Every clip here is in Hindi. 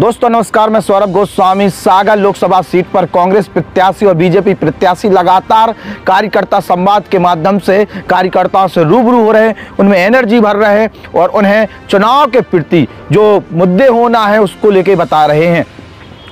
दोस्तों, नमस्कार, मैं सौरभ गोस्वामी। सागर लोकसभा सीट पर कांग्रेस प्रत्याशी और बीजेपी प्रत्याशी लगातार कार्यकर्ता संवाद के माध्यम से कार्यकर्ताओं से रूबरू हो रहे हैं, उनमें एनर्जी भर रहे हैं और उन्हें चुनाव के प्रति जो मुद्दे होना है, उसको लेके बता रहे हैं।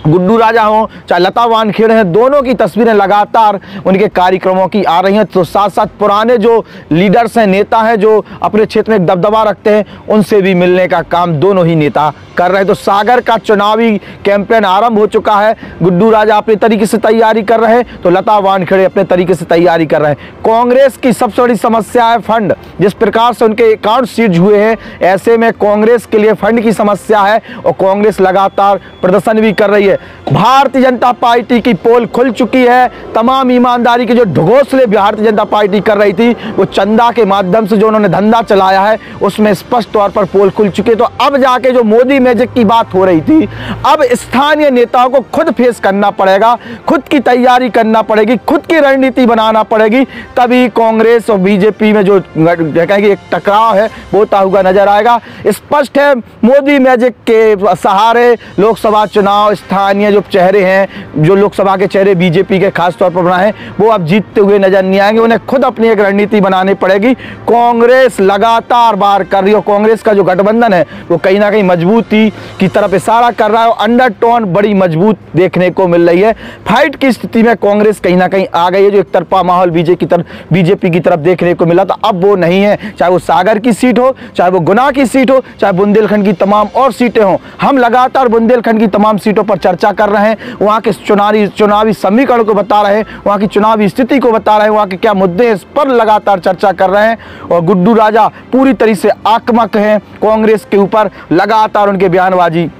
गुड्डू राजा हो, चाहे लता वानखेड़ हैं, दोनों की तस्वीरें लगातार उनके कार्यक्रमों की आ रही हैं। तो साथ साथ पुराने जो लीडर्स हैं, नेता हैं, जो अपने क्षेत्र में एक दबदबा रखते हैं, उनसे भी मिलने का काम दोनों ही नेता कर रहे हैं। तो सागर का चुनावी कैंपेन आरंभ हो चुका है। गुड्डू राजा अपने तरीके से तैयारी कर रहे हैं तो लता वानखेड़े अपने तरीके से तैयारी कर रहे हैं। कांग्रेस की सबसे बड़ी समस्या है फंड। जिस प्रकार से उनके अकाउंट सीज हुए हैं, ऐसे में कांग्रेस के लिए फंड की समस्या है, और कांग्रेस लगातार प्रदर्शन भी कर रही है। भारतीय जनता पार्टी की पोल खुल चुकी है। तमाम ईमानदारी के जो ढगोसले भारतीय जनता पार्टी कर रही थी, वो चंदा के माध्यम से जो उन्होंने धंधा चलाया है, उसमें स्पष्ट तौर पर पोल खुल चुकी तो अब जाके जो मोदी मैजिक की बात हो रही थी, अब स्थानीय नेताओं को खुद फेस करना पड़ेगा, खुद की तैयारी करना पड़ेगी, खुद की रणनीति बनाना पड़ेगी, तभी कांग्रेस और बीजेपी में जो कहेंगे एक टकराव है, वो होता हुआ नज़र आएगा। स्पष्ट है, मोदी मैजिक के सहारे लोकसभा चुनाव स्थानीय जो चेहरे हैं, जो लोकसभा के चेहरे बीजेपी के खास तौर पर बनाए वो अब जीतते हुए नज़र नहीं आएँगे। उन्हें खुद अपनी एक रणनीति बनानी पड़ेगी। कांग्रेस लगातार बार कर रही है कांग्रेस का जो गठबंधन है, वो कहीं ना कहीं मजबूती की तरफ़ इशारा कर रहा है और अंडरटोन बड़ी मज़बूत देखने को मिल रही है। फाइट की स्थिति में कांग्रेस कहीं ना कहीं आ गई है, जो एक माहौल बीजेपी की तरफ़, बीजेपी की तरफ़ देखने को मिला। तो अब वो नहीं है, चाहे वो सागर की सीट हो, चाहे वो गुना की सीट हो, चाहे बुंदेलखंड की तमाम और सीटें हों, हम लगातार बुंदेलखंड की तमाम सीटों पर चर्चा कर रहे हैं, वहाँ के चुनावी चुनावी समीकरण को बता रहे हैं, वहाँ की चुनावी स्थिति को बता रहे हैं, वहाँ के क्या मुद्दे हैं, इस पर लगातार चर्चा कर रहे हैं और गुड्डू राजा पूरी तरह से आक्रमक हैं, कांग्रेस के ऊपर लगातार उनके बयानबाजी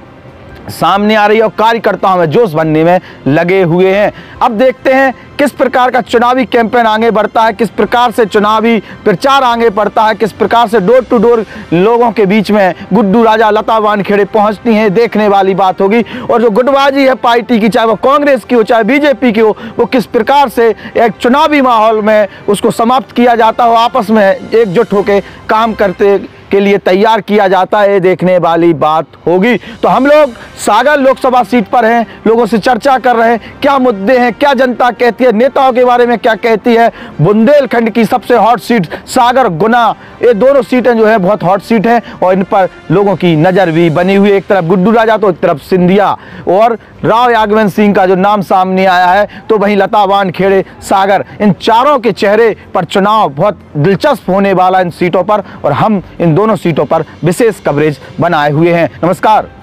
सामने आ रही है और कार्यकर्ताओं में जोश बनने में लगे हुए हैं। अब देखते हैं किस प्रकार का चुनावी कैंपेन आगे बढ़ता है, किस प्रकार से चुनावी प्रचार आगे बढ़ता है, किस प्रकार से डोर टू डोर लोगों के बीच में गुड्डू राजा लता वानखेड़े पहुँचती हैं, देखने वाली बात होगी। और जो गुटबाजी है पार्टी की, चाहे वो कांग्रेस की हो, चाहे बीजेपी की हो, वो किस प्रकार से एक चुनावी माहौल में उसको समाप्त किया जाता हो, आपस में एकजुट होकर काम करते के लिए तैयार किया जाता है देखने वाली बात होगी। तो हम लोग सागर लोकसभा सीट पर हैं, लोगों से चर्चा कर रहे हैं, क्या मुद्दे हैं, क्या जनता कहती है, नेताओं के बारे में क्या कहती है। बुंदेलखंड की सबसे हॉट सीट सागर, गुना, ये दोनों सीटें जो है, बहुत हॉट सीट हैं, और इन पर लोगों की नज़र भी बनी हुई एक तरफ़ गुड्डू राजा तो एक तरफ़ सिंधिया, और राव यागवन सिंह का जो नाम सामने आया है तो वहीं लतावान खेड़े सागर, इन चारों के चेहरे पर चुनाव बहुत दिलचस्प होने वाला इन सीटों पर, और हम इन दोनों सीटों पर विशेष कवरेज बनाए हुए हैं। नमस्कार।